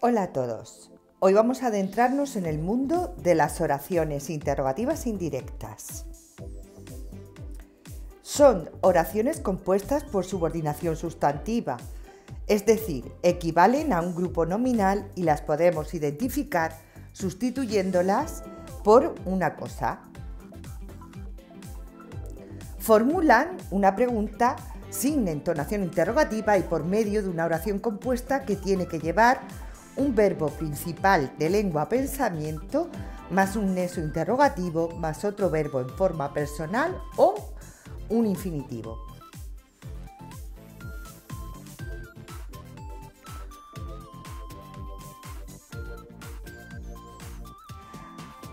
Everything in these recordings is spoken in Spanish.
Hola a todos. Hoy vamos a adentrarnos en el mundo de las oraciones interrogativas indirectas. Son oraciones compuestas por subordinación sustantiva, es decir, equivalen a un grupo nominal y las podemos identificar sustituyéndolas por una cosa. Formulan una pregunta sin entonación interrogativa y por medio de una oración compuesta que tiene que llevar un verbo principal de lengua pensamiento más un neso interrogativo más otro verbo en forma personal o un infinitivo.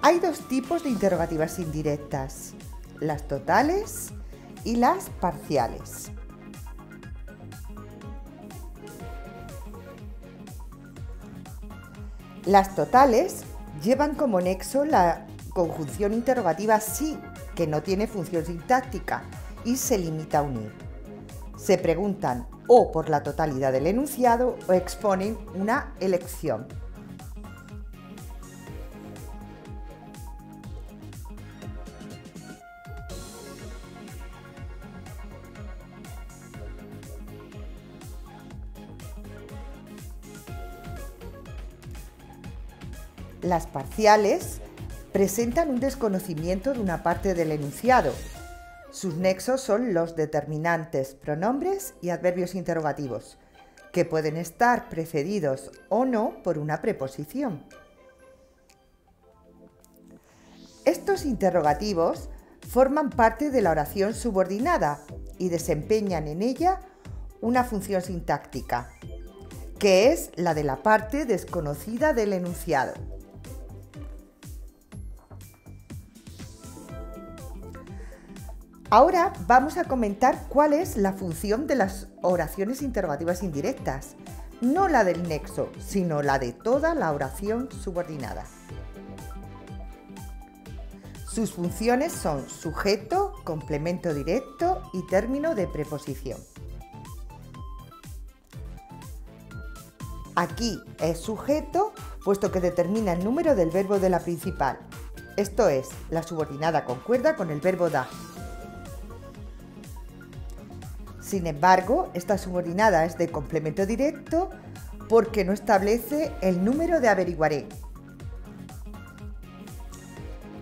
Hay dos tipos de interrogativas indirectas, las totales y las parciales. Las totales llevan como nexo la conjunción interrogativa sí, que no tiene función sintáctica y se limita a unir. Se preguntan o por la totalidad del enunciado o exponen una elección. Las parciales presentan un desconocimiento de una parte del enunciado. Sus nexos son los determinantes, pronombres y adverbios interrogativos, que pueden estar precedidos o no por una preposición. Estos interrogativos forman parte de la oración subordinada y desempeñan en ella una función sintáctica, que es la de la parte desconocida del enunciado. Ahora vamos a comentar cuál es la función de las oraciones interrogativas indirectas, no la del nexo, sino la de toda la oración subordinada. Sus funciones son sujeto, complemento directo y término de preposición. Aquí es sujeto, puesto que determina el número del verbo de la principal. Esto es, la subordinada concuerda con el verbo da, sin embargo, esta subordinada es de complemento directo porque no establece el número de averiguaré.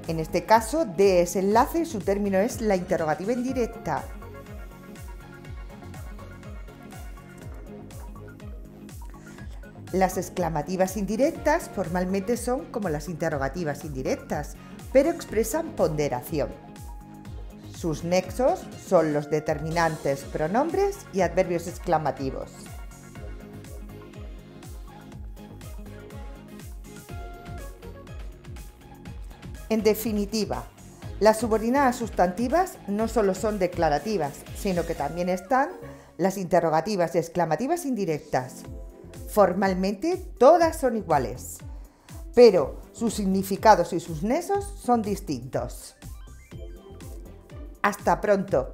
En este caso, D es enlace su término es la interrogativa indirecta. Las exclamativas indirectas formalmente son como las interrogativas indirectas, pero expresan ponderación. Sus nexos son los determinantes pronombres y adverbios exclamativos. En definitiva, las subordinadas sustantivas no solo son declarativas, sino que también están las interrogativas y exclamativas indirectas. Formalmente todas son iguales, pero sus significados y sus nexos son distintos. Hasta pronto.